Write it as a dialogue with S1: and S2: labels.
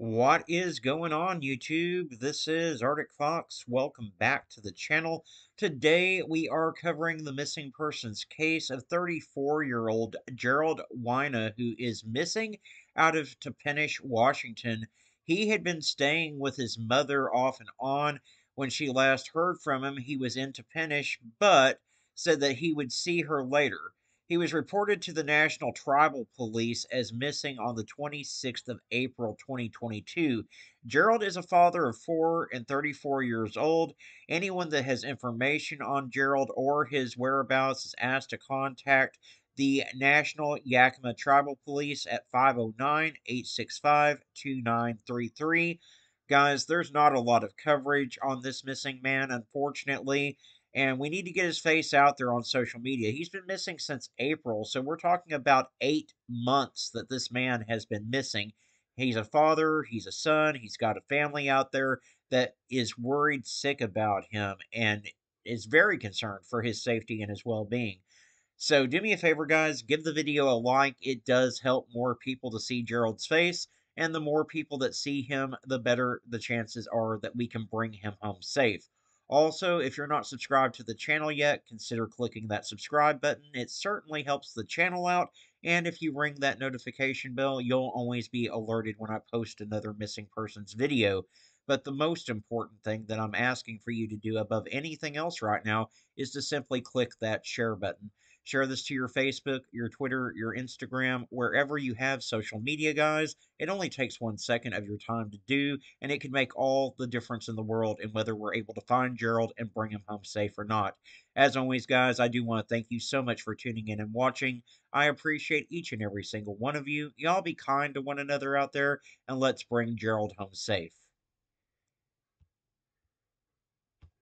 S1: What is going on, YouTube? This is Arctic Fox. Welcome back to the channel. Today, we are covering the missing persons case of 34 year old Gerald Wyena, who is missing out of Toppenish, Washington. He had been staying with his mother off and on. When she last heard from him, he was in Toppenish, but said that he would see her later. He was reported to the National Tribal Police as missing on the 26th of April 2022. Gerald is a father of four and 34 years old. Anyone that has information on Gerald or his whereabouts is asked to contact the National Yakima Tribal Police at 509 865 2933. Guys, there's not a lot of coverage on this missing man, unfortunately and we need to get his face out there on social media. He's been missing since April, so we're talking about eight months that this man has been missing. He's a father, he's a son, he's got a family out there that is worried sick about him and is very concerned for his safety and his well being. So, do me a favor, guys, give the video a like. It does help more people to see Gerald's face, and the more people that see him, the better the chances are that we can bring him home safe. Also, if you're not subscribed to the channel yet, consider clicking that subscribe button. It certainly helps the channel out, and if you ring that notification bell, you'll always be alerted when I post another missing persons video. But the most important thing that I'm asking for you to do above anything else right now is to simply click that share button. Share this to your Facebook, your Twitter, your Instagram, wherever you have social media, guys. It only takes one second of your time to do, and it can make all the difference in the world in whether we're able to find Gerald and bring him home safe or not. As always, guys, I do want to thank you so much for tuning in and watching. I appreciate each and every single one of you. Y'all be kind to one another out there, and let's bring Gerald home safe.